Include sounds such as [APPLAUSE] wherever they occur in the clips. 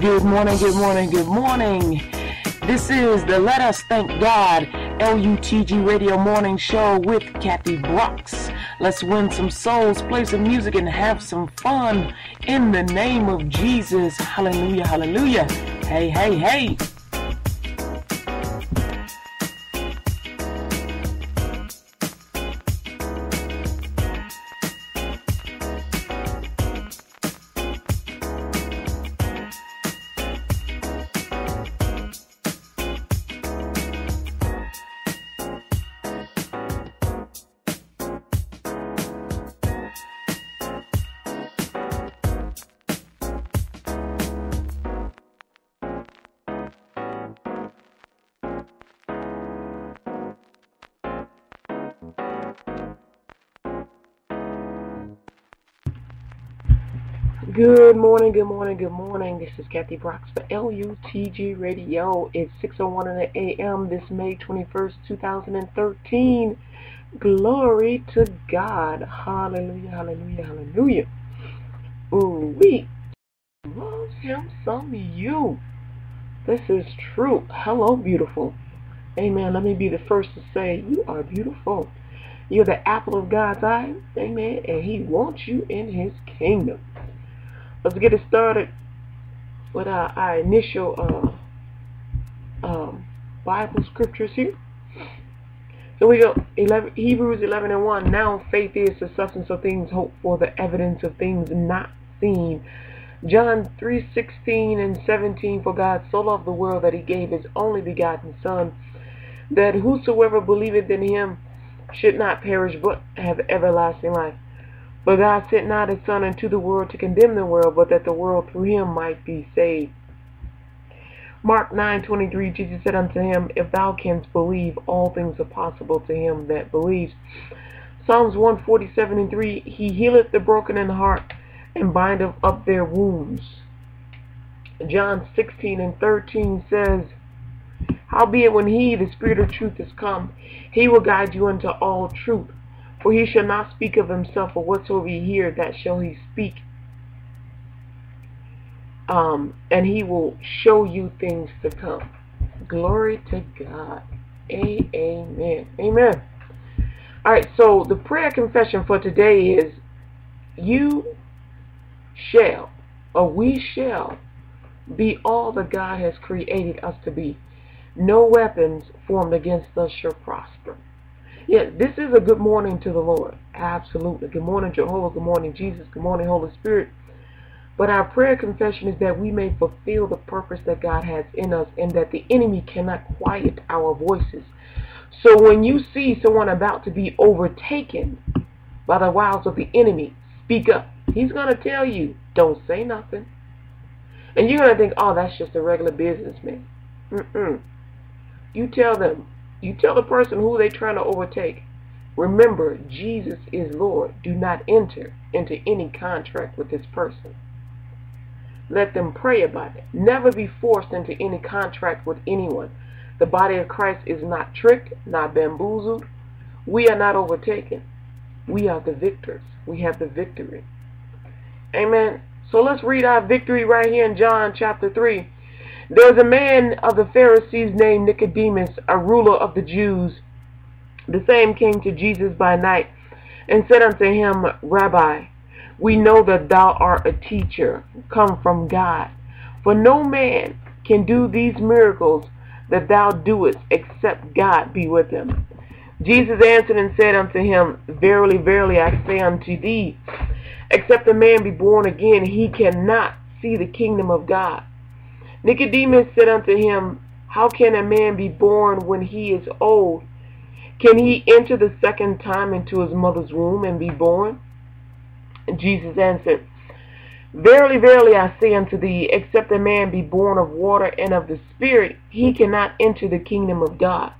Good morning, good morning, good morning. This is the Let Us Thank God LUTG Radio Morning Show with Kathy Brocks. Let's win some souls, play some music, and have some fun in the name of Jesus. Hallelujah, hallelujah. Hey, hey, hey. Good morning, good morning, good morning. This is Kathy Brocks for LUTG Radio. It's 6.01 in the a.m. this May 21st, 2013. Glory to God. Hallelujah, hallelujah, hallelujah. Ooh, we love him some you. This is true. Hello, beautiful. Amen. Let me be the first to say, you are beautiful. You're the apple of God's eye. Amen. And he wants you in his kingdom. Let's get it started with our, our initial uh, um, Bible scriptures here. So we go 11, Hebrews 11 and 1. Now faith is the substance of things hoped for, the evidence of things not seen. John 3:16 and 17. For God so loved the world that He gave His only begotten Son, that whosoever believeth in Him should not perish but have everlasting life. But God sent not his Son into the world to condemn the world, but that the world through him might be saved. Mark 9:23 Jesus said unto him, If thou canst believe, all things are possible to him that believes. Psalms 147 and 3 He healeth the broken in heart and bindeth up their wounds. John 16 and 13 says, Howbeit when he, the Spirit of truth, is come, he will guide you into all truth. For he shall not speak of himself, or whatsoever he hear, that shall he speak. Um, and he will show you things to come. Glory to God. Amen. Amen. All right, so the prayer confession for today is you shall, or we shall, be all that God has created us to be. No weapons formed against us shall prosper. Yeah, this is a good morning to the Lord. Absolutely. Good morning, Jehovah. Good morning, Jesus. Good morning, Holy Spirit. But our prayer confession is that we may fulfill the purpose that God has in us and that the enemy cannot quiet our voices. So when you see someone about to be overtaken by the wiles of the enemy, speak up. He's going to tell you, don't say nothing. And you're going to think, oh, that's just a regular businessman. Mm-mm. You tell them, you tell the person who they're trying to overtake, remember, Jesus is Lord. Do not enter into any contract with this person. Let them pray about it. Never be forced into any contract with anyone. The body of Christ is not tricked, not bamboozled. We are not overtaken. We are the victors. We have the victory. Amen. So let's read our victory right here in John chapter 3. There was a man of the Pharisees named Nicodemus, a ruler of the Jews. The same came to Jesus by night and said unto him, Rabbi, we know that thou art a teacher come from God. For no man can do these miracles that thou doest except God be with him. Jesus answered and said unto him, Verily, verily, I say unto thee, except a man be born again, he cannot see the kingdom of God. Nicodemus said unto him, How can a man be born when he is old? Can he enter the second time into his mother's womb and be born? Jesus answered, Verily, verily, I say unto thee, except a man be born of water and of the Spirit, he cannot enter the kingdom of God.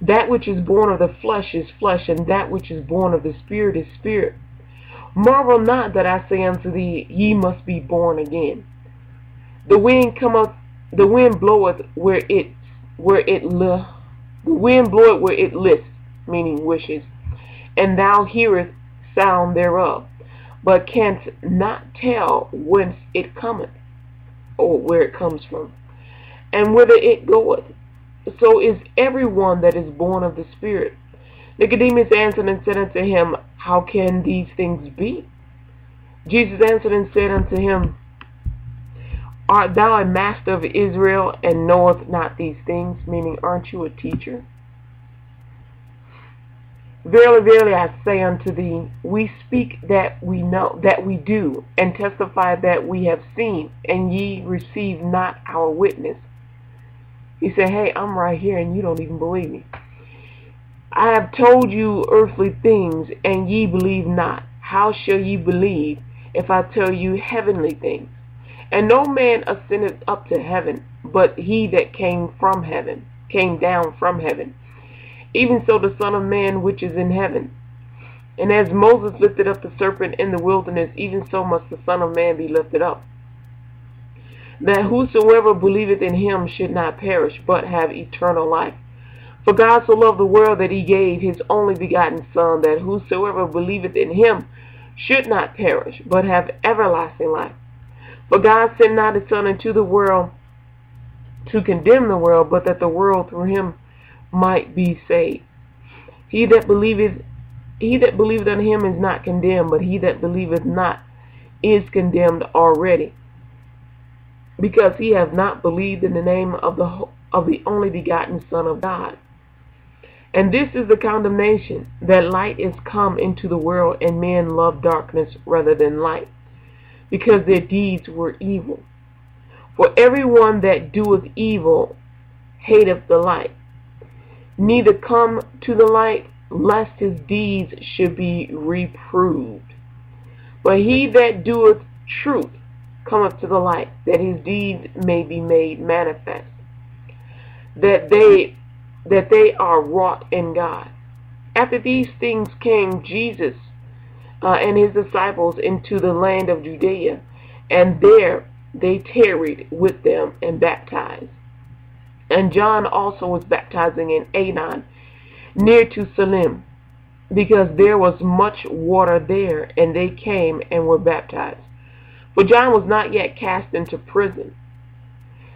That which is born of the flesh is flesh, and that which is born of the Spirit is spirit. Marvel not that I say unto thee, ye must be born again. The wind cometh, the wind bloweth where it, where it the wind bloweth where it lists, meaning wishes, and thou hearest sound thereof, but canst not tell whence it cometh, or where it comes from, and whither it goeth. So is everyone that is born of the Spirit. Nicodemus answered and said unto him, How can these things be? Jesus answered and said unto him, Art thou a master of Israel and knowest not these things? Meaning, aren't you a teacher? Verily, verily, I say unto thee, we speak that we know, that we do, and testify that we have seen, and ye receive not our witness. He said, hey, I'm right here, and you don't even believe me. I have told you earthly things, and ye believe not. How shall ye believe if I tell you heavenly things? And no man ascended up to heaven, but he that came from heaven, came down from heaven. Even so the Son of Man which is in heaven. And as Moses lifted up the serpent in the wilderness, even so must the Son of Man be lifted up. That whosoever believeth in him should not perish, but have eternal life. For God so loved the world that he gave his only begotten Son, that whosoever believeth in him should not perish, but have everlasting life. For God sent not his Son into the world to condemn the world, but that the world through him might be saved. He that believeth he that believeth on him is not condemned, but he that believeth not is condemned already, because he hath not believed in the name of the of the only begotten Son of God. And this is the condemnation, that light is come into the world, and men love darkness rather than light, because their deeds were evil. For everyone that doeth evil hateth the light, neither come to the light, lest his deeds should be reproved. But he that doeth truth cometh to the light, that his deeds may be made manifest, that they that they are wrought in God. After these things came Jesus uh, and his disciples into the land of Judea, and there they tarried with them and baptized. And John also was baptizing in Aenon, near to Salim, because there was much water there, and they came and were baptized. For John was not yet cast into prison.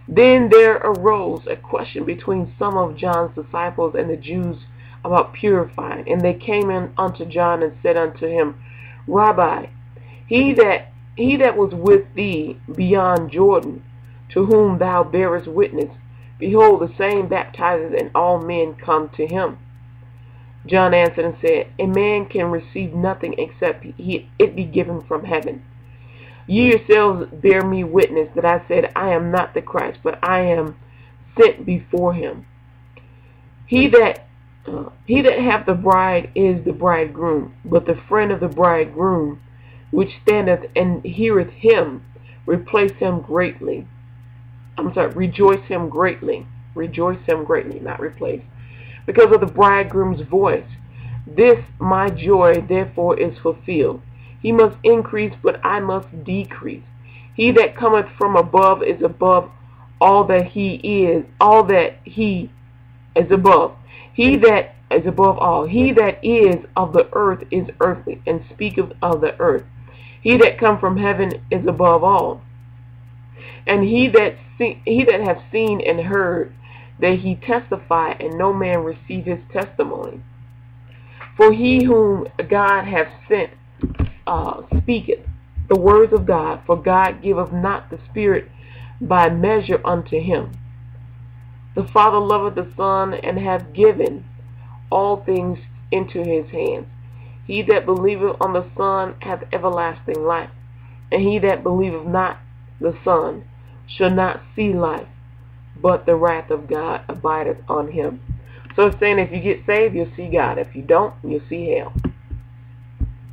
Then there arose a question between some of John's disciples and the Jews about purifying. And they came in unto John and said unto him, Rabbi, he that he that was with thee beyond Jordan, to whom thou bearest witness, behold, the same baptizes, and all men come to him. John answered and said, A man can receive nothing except he, it be given from heaven. Ye yourselves bear me witness that I said, I am not the Christ, but I am sent before him. He that he that hath the bride is the bridegroom, but the friend of the bridegroom, which standeth and heareth him, replace him greatly. I'm sorry, rejoice him greatly. Rejoice him greatly, not replace. Because of the bridegroom's voice. This my joy therefore is fulfilled. He must increase, but I must decrease. He that cometh from above is above all that he is, all that he is above. He that is above all. He that is of the earth is earthly, and speaketh of the earth. He that come from heaven is above all. And he that see, he that hath seen and heard, that he testify, and no man receive his testimony. For he whom God hath sent uh, speaketh the words of God, for God giveth not the Spirit by measure unto him. The Father loveth the Son, and hath given all things into his hands. He that believeth on the Son hath everlasting life, and he that believeth not the Son shall not see life, but the wrath of God abideth on him. So it's saying if you get saved, you'll see God. If you don't, you'll see hell.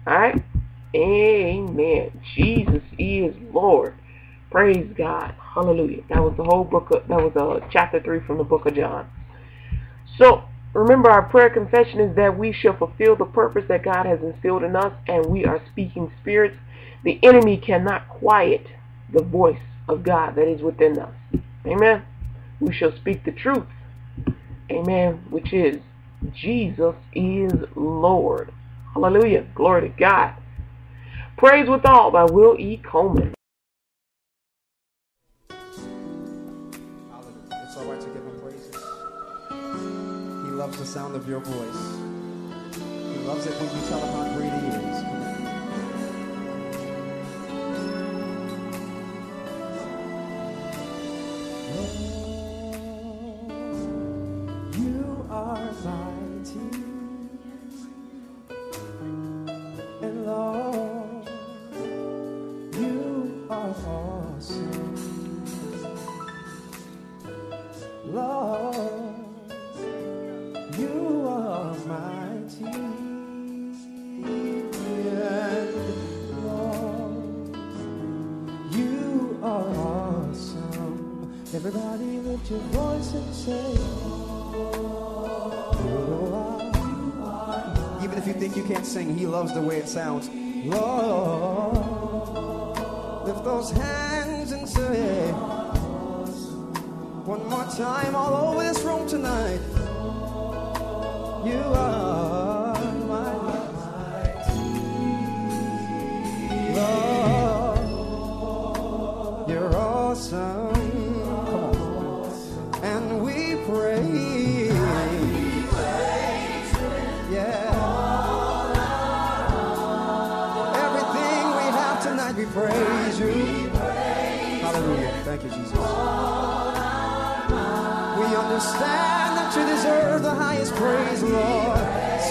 Alright? Amen. Jesus is Lord. Praise God. Hallelujah. That was the whole book of, that was uh, chapter 3 from the book of John. So, remember our prayer confession is that we shall fulfill the purpose that God has instilled in us and we are speaking spirits. The enemy cannot quiet the voice of God that is within us. Amen. We shall speak the truth. Amen. Which is Jesus is Lord. Hallelujah. Glory to God. Praise with all by Will E. Coleman. loves the sound of your voice. He loves it when you tell him how sing. He loves the way it sounds. Lord, lift those hands and say, one more time all over this room tonight. You are. Thank you, Jesus. We understand that you deserve the highest praise, Lord.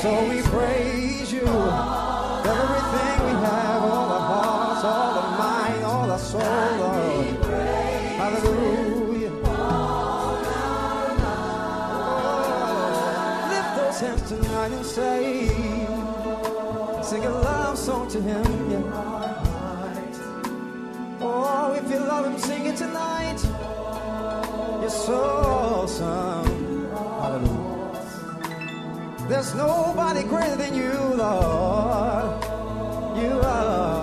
So we praise you. Everything we have, all our hearts, all our mind, all our soul, Lord. Hallelujah. Oh, lift those hands tonight and say, sing a love song to him. Yeah. tonight. You're so awesome. Hallelujah. There's nobody greater than you, Lord. You are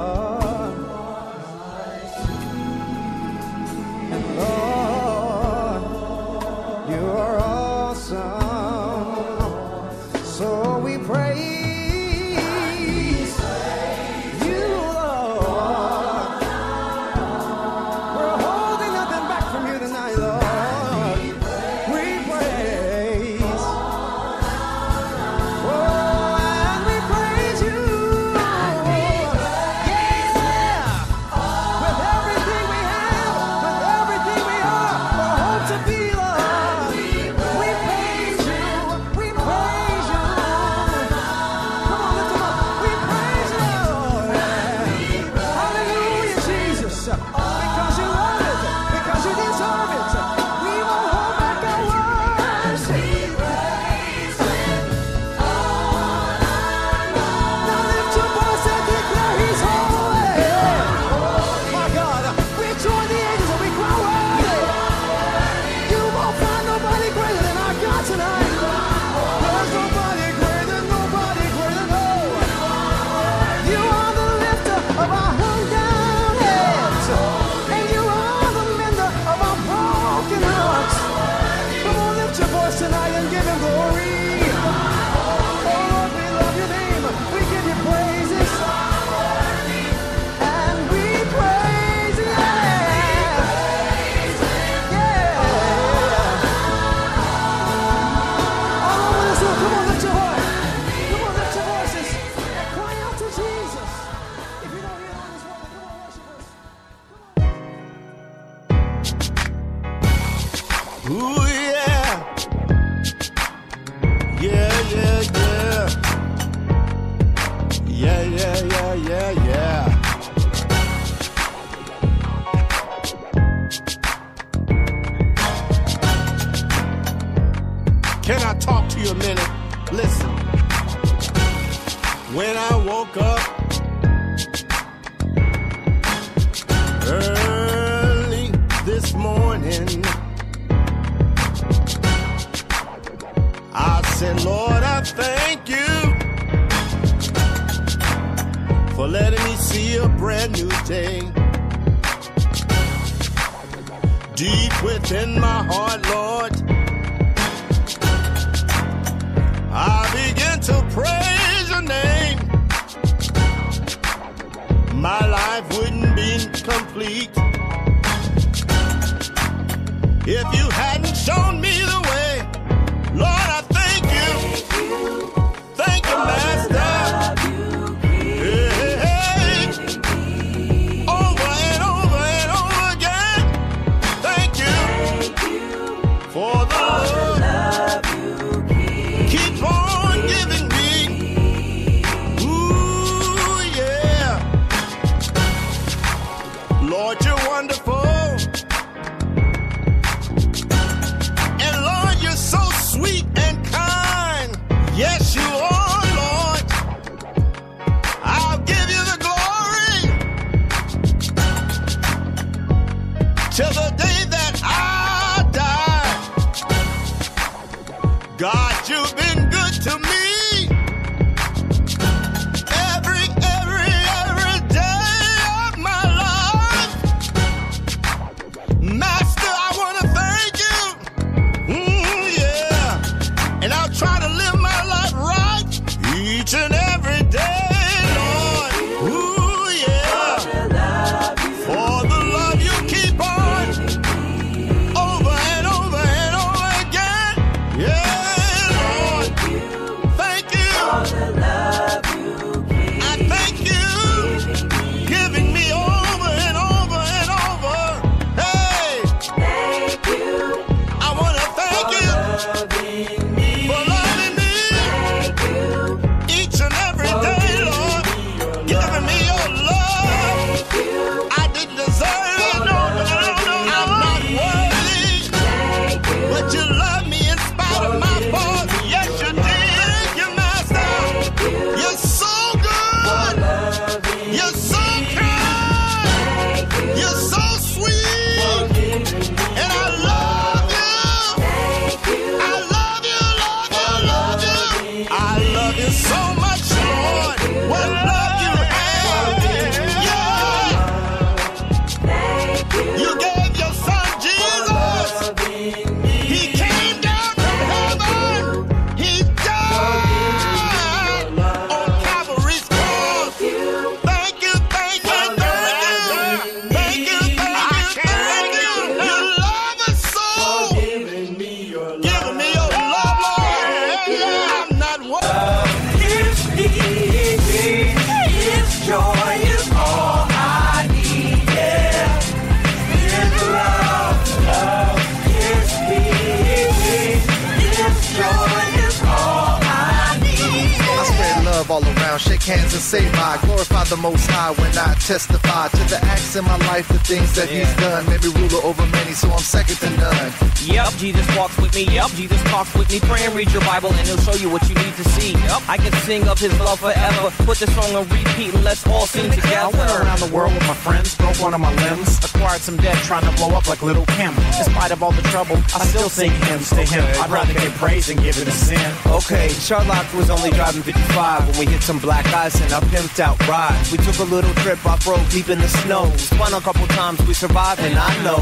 high when I testify to the acts in my life, the things that he's done. Made me ruler over many, so I'm second to none. Yep, Jesus walks with me. Yep, Jesus talks with me. Pray and read your Bible, and He'll show you what you need to see. Yep, I can sing of His love forever. Put this song on repeat, and let's all sing together. I went around the world with my friends, broke one of my limbs, acquired some debt, trying to blow up like Lil' Kim. In spite of all the trouble, I still sing hymns to him. I'd rather get praise than give it a sin. Okay, Sherlock was only driving 55 when we hit some black ice and a pimped out ride. We took a little trip off road deep in the snow. Spun a couple times, we survived, and I know.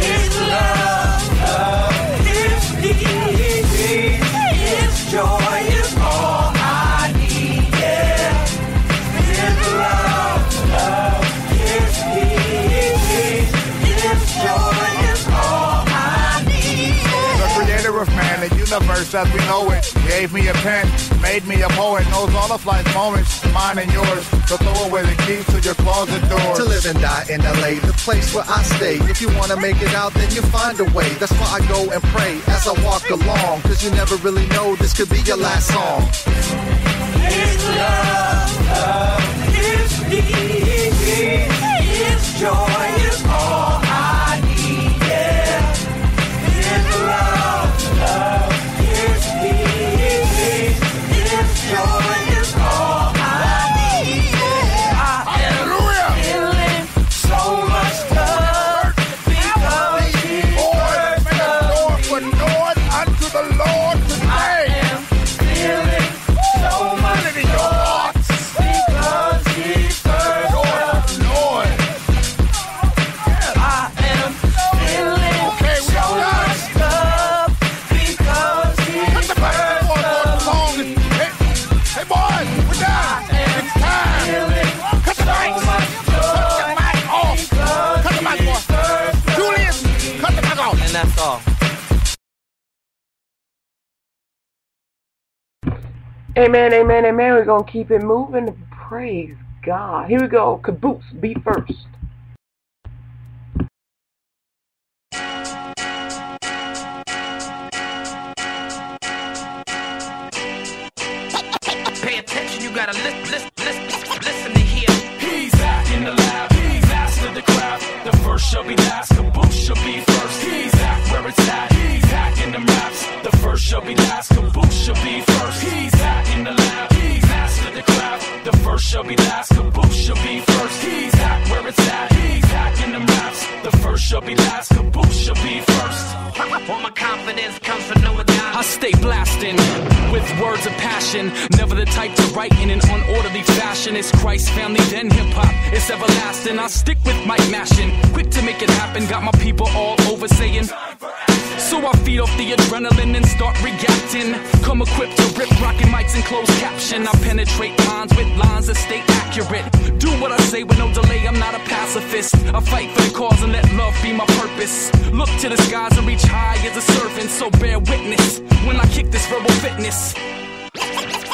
His love, love, His peace, His joy all I need. His love, love, His peace, His joy all I need. The creator of man, universe as we know it, gave me a pen, made me a poet, knows all of life's moments, mine and yours. So throw away the keys to your closet door. To live and die in LA, the place where I stay. If you wanna make it out, then you find a way. That's why I go and pray as I walk along. Cause you never really know this could be your last song. His love, love, His peace, His joy Amen, amen, amen. We're going to keep it moving. Praise God. Here we go. Caboose, be first. Pay attention, you gotta listen, listen, listen, listen to hear. He's acting the lab, he's last the crowd. The first shall be last, caboose shall be first. He's at where it's at, he's hacking the maps. The first shall be last, caboose shall be first. He's at first shall be last, caboose shall be first. He's back where it's at, he's hacking them raps. The first shall be last, caboose shall be first. [LAUGHS] All my confidence comes from no I stay blasting with words of passion. Never the type to write in an unorderly fashion. It's Christ, family, then hip hop. It's everlasting. I stick with my mashing, quick to make it happen. Got my people all over saying. So I feed off the adrenaline and start reacting. Come equipped to rip rockin' mics and closed caption. I penetrate lines with lines that stay accurate. Do what I say with no delay, I'm not a pacifist. I fight for the cause and let love be my purpose. Look to the skies and reach high as a serpent, so bear witness when I kick this verbal fitness.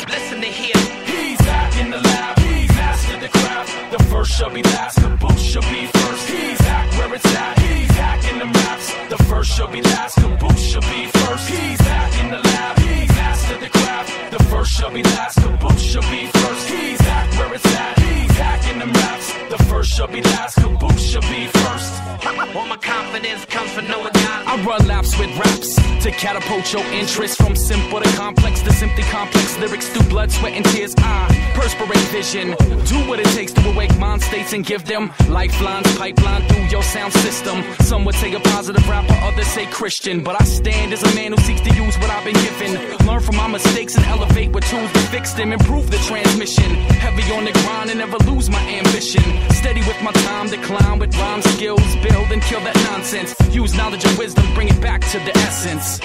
Listen to him. He's back in the lab. He's mastered the craft. The first shall be last. The book shall be first. He's back it's at. He's back in the maps. The first shall be last. The book shall be first. He's back in the lab. He's mastered the craft. The first shall be last. The book shall be first. He's back where it's at. He's back in the maps. The first shall be last. The book shall be first. [LAUGHS] All my confidence comes from knowing God. I run laps with raps to catapult your interest from simple to complex to simply complex lyrics through blood, sweat, and tears. I perspirate vision. Do what it takes to awake mind states and give them lifelines, pipeline through your sound system. Some would say a positive rapper, others say Christian. But I stand as a man who seeks to use what I've been given. Learn from my mistakes and elevate with tools to fix them. Improve the transmission. Heavy on the grind and never lose my ambition. Steady with my time to climb with rhyme skills. Build and kill that nonsense. Use knowledge and wisdom, bring it back to the essence.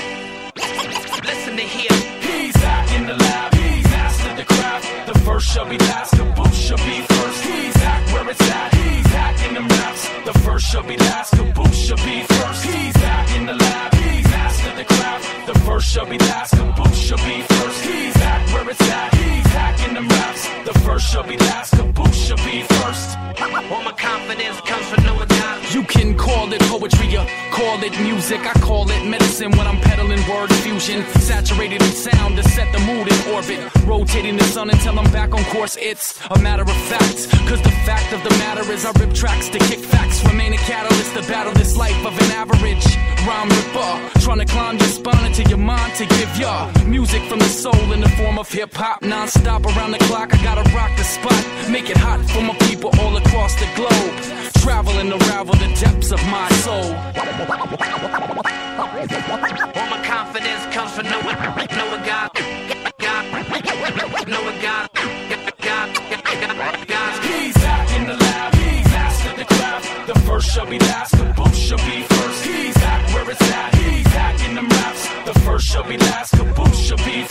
Listen to him. He's back in the lab. First shall be last. The book shall be first. He's back where it's at. He's back in the maps. The first shall be last. The book shall be first. He's back in the lab. He's mastered the craft. The first shall be last. The book shall be first. He's back where it's at. He's back in the maps. The first shall be last. The shall be first. All my confidence comes from knowing God. You can call it poetry or call it music. I call it medicine when I'm peddling word fusion. Saturated in sound to set the mood in orbit. Rotating the sun until I'm back on course. It's a matter of fact. Cause the fact of the matter is I rip tracks to kick facts. Remain a catalyst to battle this life of an average rhyme ripper. Trying to climb your spine into your mind to give ya music from the soul in the form of hip hop. Non stop around the clock. I gotta rock the spot. Make it hot for my people all across the globe. Travel and unravel the depths of my soul. All my confidence comes from knowing, knowing God. God, knowing God. God, God, God. He's back in the lab. He's mastered the craft. The first shall be last. The book shall be first. He's back where it's at. He's back in the maps. The first shall be last. The book shall be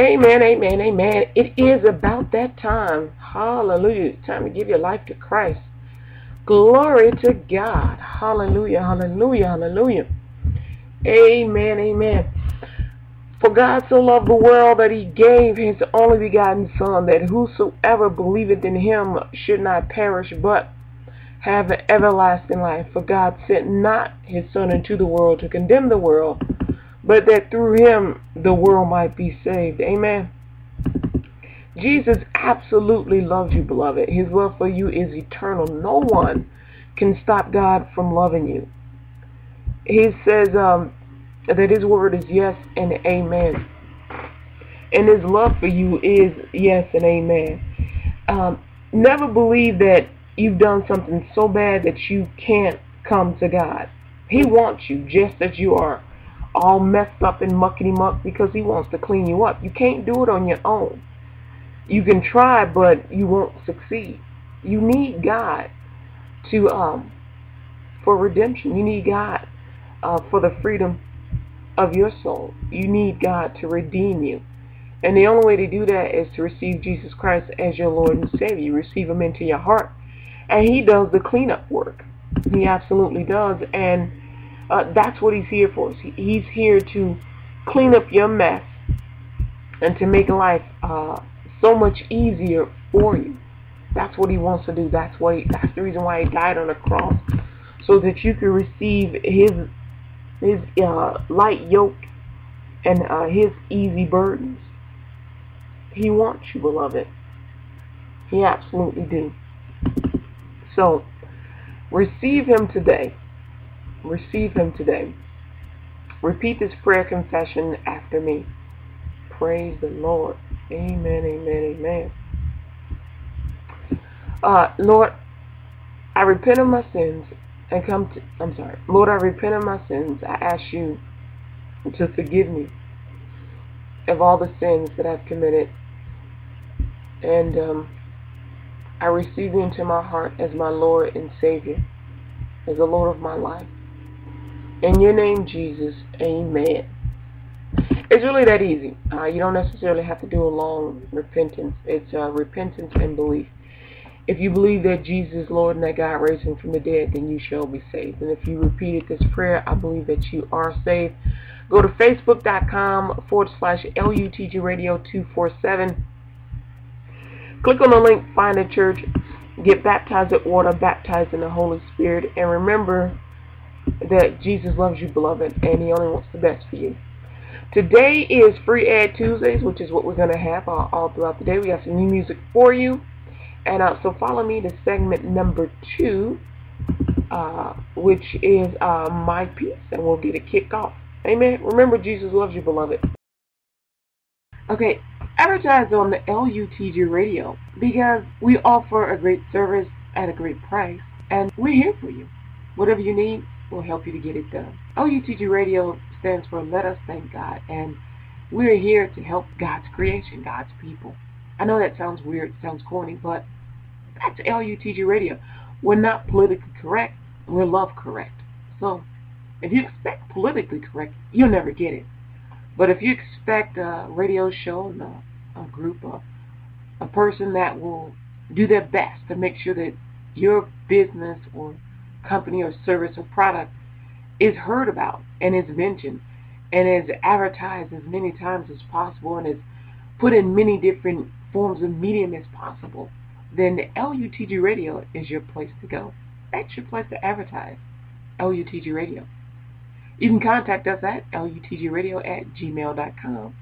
Amen, amen, amen. It is about that time. Hallelujah. Time to give your life to Christ. Glory to God. Hallelujah, hallelujah, hallelujah. Amen, amen. For God so loved the world that he gave his only begotten Son, that whosoever believeth in him should not perish, but have everlasting life. For God sent not his Son into the world to condemn the world, but that through him the world might be saved. Amen. Jesus absolutely loves you, beloved. His love for you is eternal. No one can stop God from loving you. He says um, that his word is yes and amen. And his love for you is yes and amen. Um, never believe that you've done something so bad that you can't come to God. He wants you just as you are, all messed up and muckety muck because he wants to clean you up. You can't do it on your own. You can try, but you won't succeed. You need God to um for redemption. You need God uh, for the freedom of your soul. You need God to redeem you. And the only way to do that is to receive Jesus Christ as your Lord and Savior. You receive him into your heart and he does the cleanup work. He absolutely does, and uh, that's what he's here for. He's here to clean up your mess and to make life uh, so much easier for you. That's what he wants to do. That's why. That's the reason why he died on the cross, so that you can receive his his uh, light yoke and uh, his easy burdens. He wants you, beloved. He absolutely do. So, receive him today. Receive him today. Repeat this prayer confession after me. Praise the Lord. Amen, amen, amen. Uh, Lord, I repent of my sins and come to, I'm sorry. Lord, I repent of my sins. I ask you to forgive me of all the sins that I've committed. And um, I receive you into my heart as my Lord and Savior, as the Lord of my life. In your name, Jesus, amen. It's really that easy. Uh, you don't necessarily have to do a long repentance. It's uh, repentance and belief. If you believe that Jesus is Lord and that God raised him from the dead, then you shall be saved. And if you repeated this prayer, I believe that you are saved. Go to facebook.com forward slash LUTG Radio 247 Click on the link, find a church, get baptized in water, baptized in the Holy Spirit, and remember that Jesus loves you, beloved, and he only wants the best for you. Today is Free Ad Tuesdays, which is what we're going to have uh, all throughout the day. We have some new music for you. And uh, so follow me to segment number two, uh, which is uh, My Peace, and we'll get a kick off. Amen. Remember, Jesus loves you, beloved. Okay, advertise on the LUTG radio because we offer a great service at a great price and we're here for you. Whatever you need, we'll help you to get it done. LUTG radio stands for Let Us Thank God and we're here to help God's creation, God's people. I know that sounds weird, sounds corny, but that's LUTG radio. We're not politically correct, we're love correct. So if you expect politically correct, you'll never get it. But if you expect a radio show and a a group of a person that will do their best to make sure that your business or company or service or product is heard about and is mentioned and is advertised as many times as possible and is put in many different forms of medium as possible, then the LUTG Radio is your place to go. That's your place to advertise. LUTG Radio. You can contact us at lutgradio at gmail.com.